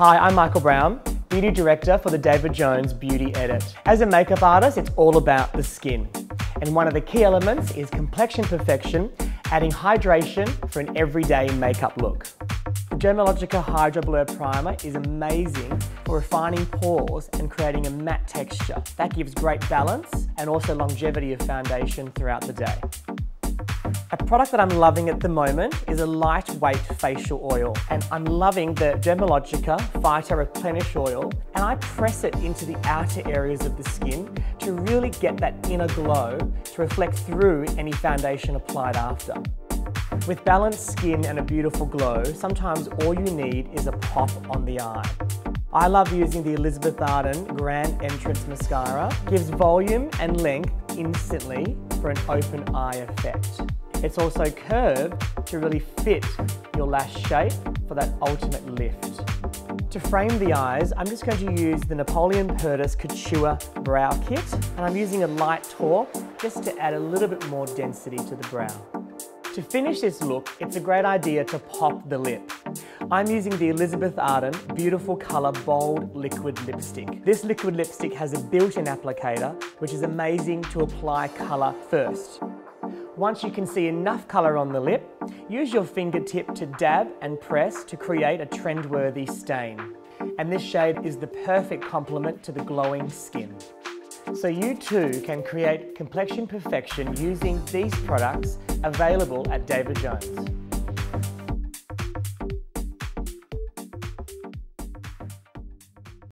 Hi, I'm Michael Brown, Beauty Director for the David Jones Beauty Edit. As a makeup artist, it's all about the skin. And one of the key elements is complexion perfection, adding hydration for an everyday makeup look. The Dermalogica Hydra Blur Primer is amazing for refining pores and creating a matte texture. That gives great balance and also longevity of foundation throughout the day. A product that I'm loving at the moment is a lightweight facial oil and I'm loving the Dermalogica Phyto Replenish Oil and I press it into the outer areas of the skin to really get that inner glow to reflect through any foundation applied after. With balanced skin and a beautiful glow, sometimes all you need is a pop on the eye. I love using the Elizabeth Arden Grand Entrance Mascara. Gives volume and length instantly for an open eye effect. It's also curved to really fit your lash shape for that ultimate lift. To frame the eyes, I'm just going to use the Napoleon Perdis Couture Brow Kit, and I'm using a light taupe just to add a little bit more density to the brow. To finish this look, it's a great idea to pop the lip. I'm using the Elizabeth Arden Beautiful Colour Bold Liquid Lipstick. This liquid lipstick has a built-in applicator, which is amazing to apply colour first. Once you can see enough colour on the lip, use your fingertip to dab and press to create a trend-worthy stain. And this shade is the perfect complement to the glowing skin. So you too can create complexion perfection using these products available at David Jones.